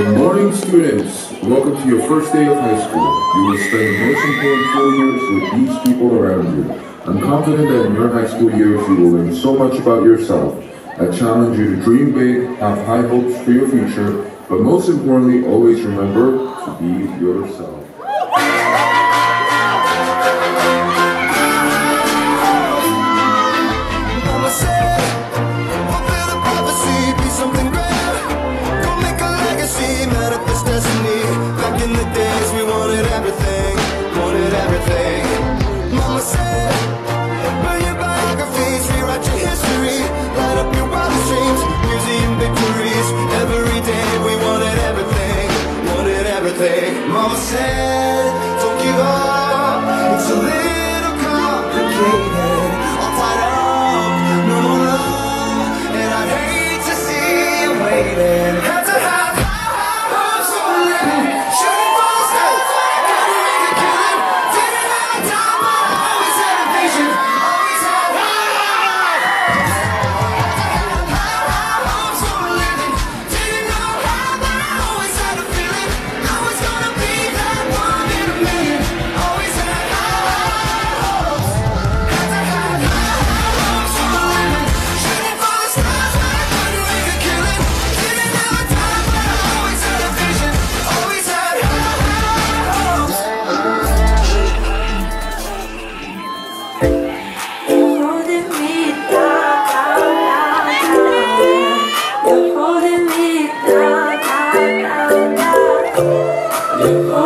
Good morning, students. Welcome to your first day of high school. You will spend the most important four years with these people around you. I'm confident that in your high school years you will learn so much about yourself. I challenge you to dream big, have high hopes for your future, but most importantly, always remember to be yourself. て回せん。時はいつでも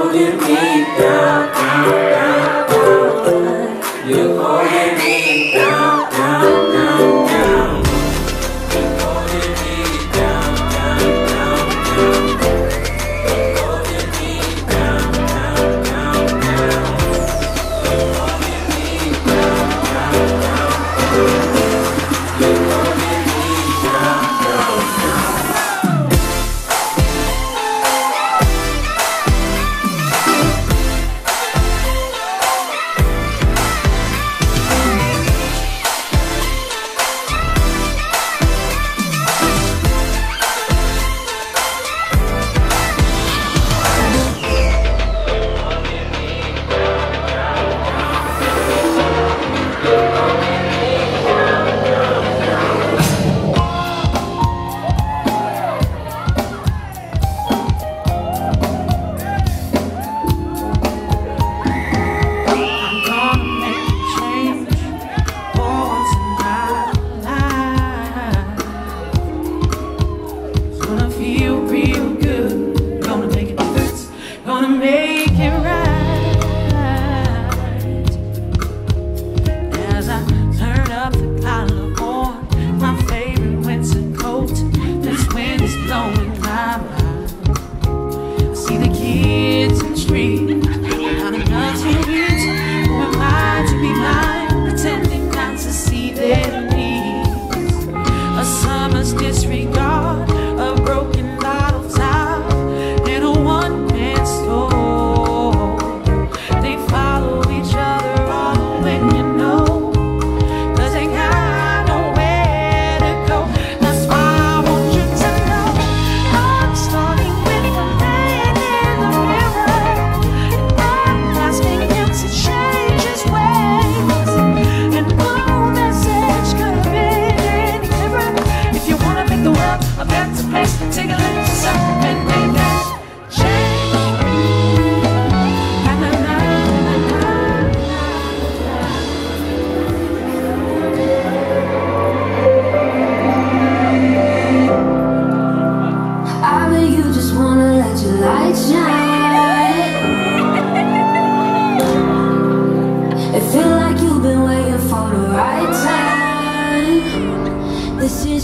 You're holding me down, down, down, down. You're holding me down, down, down, down. You're holding me down, down, down, down. You're holding me down, down, down.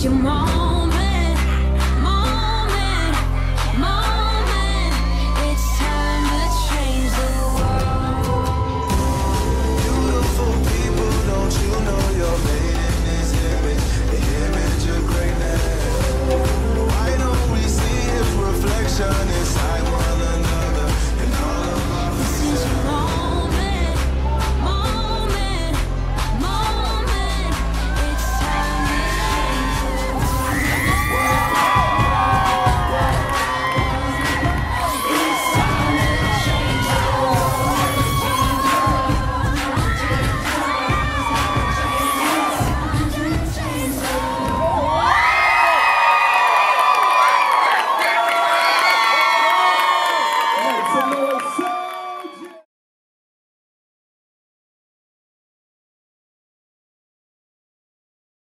your mom.